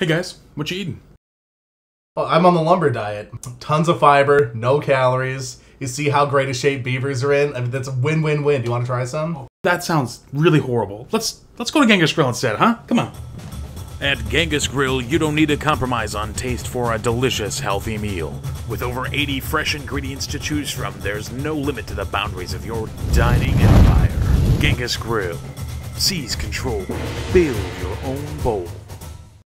Hey guys, what you eating? I'm on the lumber diet. Tons of fiber, no calories. You see how great a shape beavers are in? I mean, that's a win-win-win. Do you want to try some? Oh, that sounds really horrible. Let's let's go to Genghis Grill instead, huh? Come on. At Genghis Grill, you don't need to compromise on taste for a delicious, healthy meal. With over 80 fresh ingredients to choose from, there's no limit to the boundaries of your dining empire. Genghis Grill. Seize control. Build your own bowl.